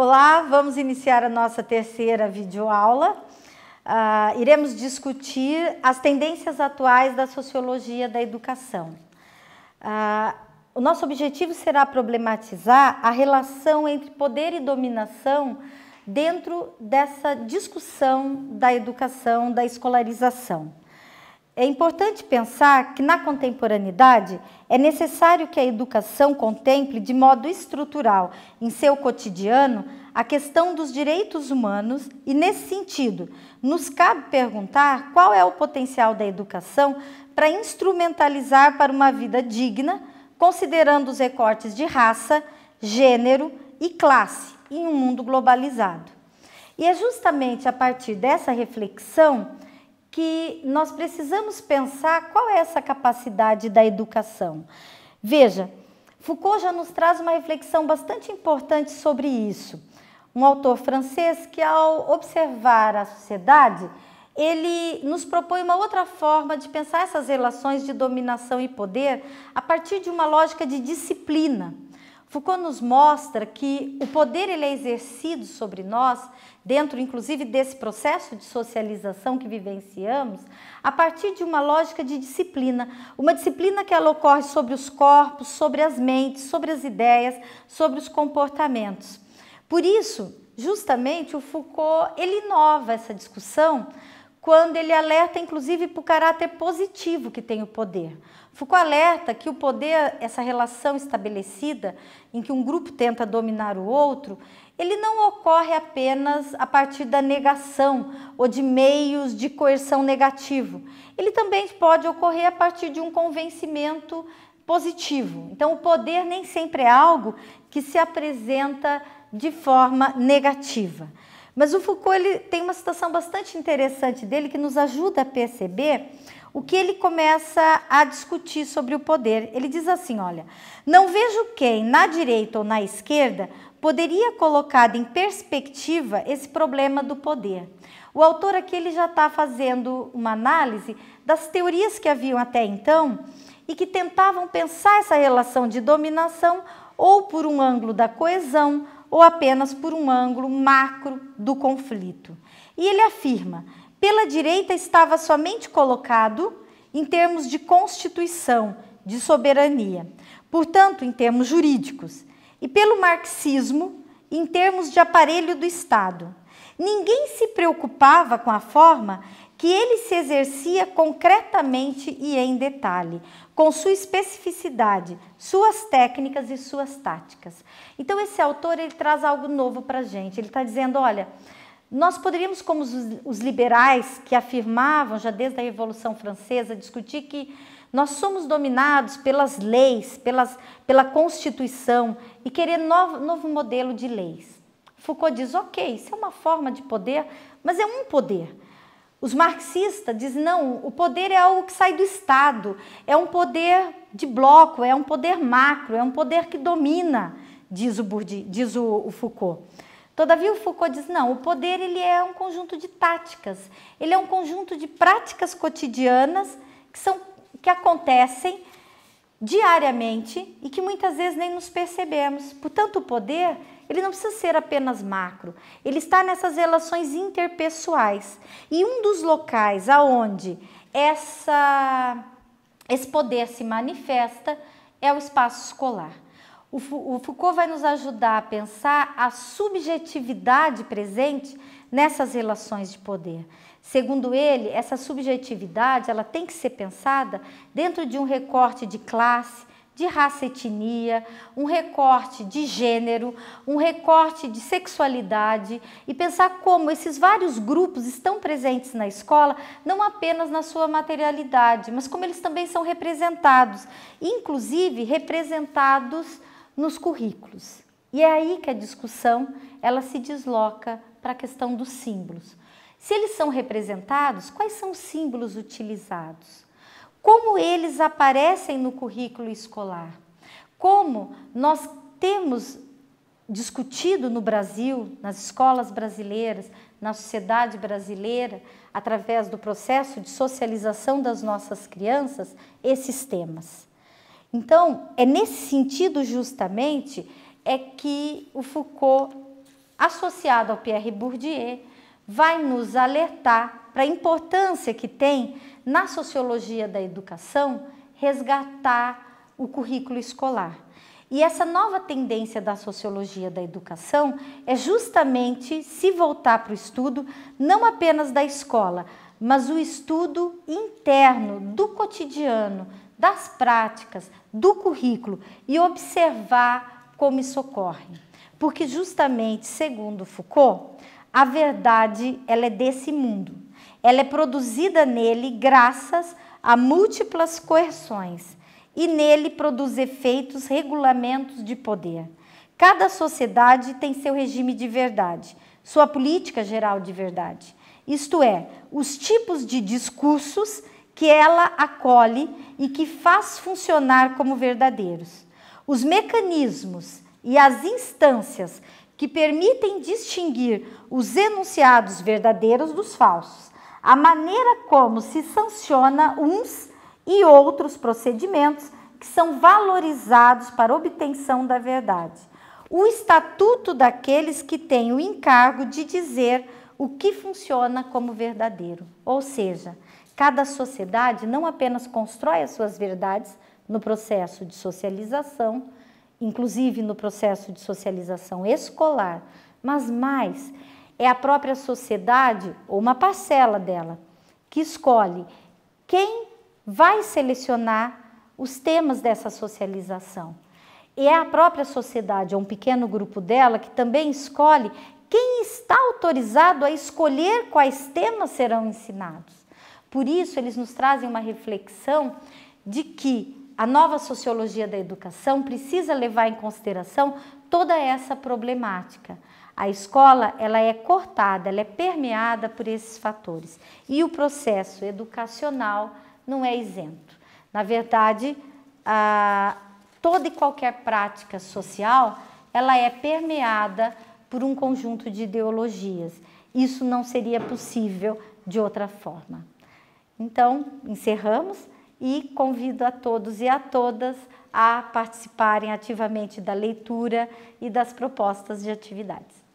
Olá, vamos iniciar a nossa terceira videoaula. Uh, iremos discutir as tendências atuais da sociologia da educação. Uh, o nosso objetivo será problematizar a relação entre poder e dominação dentro dessa discussão da educação, da escolarização. É importante pensar que na contemporaneidade é necessário que a educação contemple de modo estrutural em seu cotidiano a questão dos direitos humanos e, nesse sentido, nos cabe perguntar qual é o potencial da educação para instrumentalizar para uma vida digna, considerando os recortes de raça, gênero e classe em um mundo globalizado. E é justamente a partir dessa reflexão que nós precisamos pensar qual é essa capacidade da educação. Veja, Foucault já nos traz uma reflexão bastante importante sobre isso. Um autor francês que, ao observar a sociedade, ele nos propõe uma outra forma de pensar essas relações de dominação e poder a partir de uma lógica de disciplina. Foucault nos mostra que o poder ele é exercido sobre nós, dentro inclusive desse processo de socialização que vivenciamos, a partir de uma lógica de disciplina, uma disciplina que ela ocorre sobre os corpos, sobre as mentes, sobre as ideias, sobre os comportamentos. Por isso, justamente o Foucault ele inova essa discussão quando ele alerta inclusive para o caráter positivo que tem o poder. Foucault alerta que o poder, essa relação estabelecida em que um grupo tenta dominar o outro, ele não ocorre apenas a partir da negação ou de meios de coerção negativo. Ele também pode ocorrer a partir de um convencimento positivo. Então, o poder nem sempre é algo que se apresenta de forma negativa. Mas o Foucault ele tem uma citação bastante interessante dele que nos ajuda a perceber o que ele começa a discutir sobre o poder. Ele diz assim: olha, não vejo quem, na direita ou na esquerda, poderia colocar em perspectiva esse problema do poder. O autor aqui ele já está fazendo uma análise das teorias que haviam até então e que tentavam pensar essa relação de dominação ou por um ângulo da coesão ou apenas por um ângulo macro do conflito. E ele afirma: pela direita estava somente colocado em termos de constituição, de soberania, portanto, em termos jurídicos, e pelo marxismo, em termos de aparelho do Estado. Ninguém se preocupava com a forma que ele se exercia concretamente e em detalhe, com sua especificidade, suas técnicas e suas táticas. Então esse autor ele traz algo novo para a gente. Ele está dizendo, olha, nós poderíamos, como os, os liberais que afirmavam já desde a Revolução Francesa, discutir que nós somos dominados pelas leis, pelas, pela Constituição e querer novo, novo modelo de leis. Foucault diz, ok, isso é uma forma de poder, mas é um poder. Os marxistas dizem, não, o poder é algo que sai do Estado, é um poder de bloco, é um poder macro, é um poder que domina, diz o, Bourdieu, diz o, o Foucault. Todavia, o Foucault diz, não, o poder ele é um conjunto de táticas, ele é um conjunto de práticas cotidianas que, são, que acontecem diariamente e que muitas vezes nem nos percebemos. Portanto, o poder ele não precisa ser apenas macro, ele está nessas relações interpessoais. E um dos locais aonde essa, esse poder se manifesta é o espaço escolar. O, o Foucault vai nos ajudar a pensar a subjetividade presente nessas relações de poder. Segundo ele, essa subjetividade ela tem que ser pensada dentro de um recorte de classe, de raça etnia, um recorte de gênero, um recorte de sexualidade e pensar como esses vários grupos estão presentes na escola, não apenas na sua materialidade, mas como eles também são representados, inclusive representados nos currículos. E é aí que a discussão ela se desloca para a questão dos símbolos. Se eles são representados, quais são os símbolos utilizados? como eles aparecem no currículo escolar, como nós temos discutido no Brasil, nas escolas brasileiras, na sociedade brasileira, através do processo de socialização das nossas crianças, esses temas. Então, é nesse sentido justamente é que o Foucault associado ao Pierre Bourdieu, vai nos alertar para a importância que tem na sociologia da educação resgatar o currículo escolar. E essa nova tendência da sociologia da educação é justamente se voltar para o estudo não apenas da escola, mas o estudo interno do cotidiano, das práticas, do currículo e observar como isso ocorre. Porque justamente, segundo Foucault, a verdade ela é desse mundo. Ela é produzida nele graças a múltiplas coerções e nele produz efeitos, regulamentos de poder. Cada sociedade tem seu regime de verdade, sua política geral de verdade. Isto é, os tipos de discursos que ela acolhe e que faz funcionar como verdadeiros. Os mecanismos e as instâncias que permitem distinguir os enunciados verdadeiros dos falsos, a maneira como se sanciona uns e outros procedimentos que são valorizados para obtenção da verdade. O estatuto daqueles que têm o encargo de dizer o que funciona como verdadeiro. Ou seja, cada sociedade não apenas constrói as suas verdades no processo de socialização, inclusive no processo de socialização escolar, mas mais é a própria sociedade ou uma parcela dela que escolhe quem vai selecionar os temas dessa socialização. E é a própria sociedade, é um pequeno grupo dela que também escolhe quem está autorizado a escolher quais temas serão ensinados. Por isso, eles nos trazem uma reflexão de que a nova sociologia da educação precisa levar em consideração toda essa problemática. A escola ela é cortada, ela é permeada por esses fatores e o processo educacional não é isento. Na verdade, a, toda e qualquer prática social ela é permeada por um conjunto de ideologias. Isso não seria possível de outra forma. Então, encerramos e convido a todos e a todas a participarem ativamente da leitura e das propostas de atividades.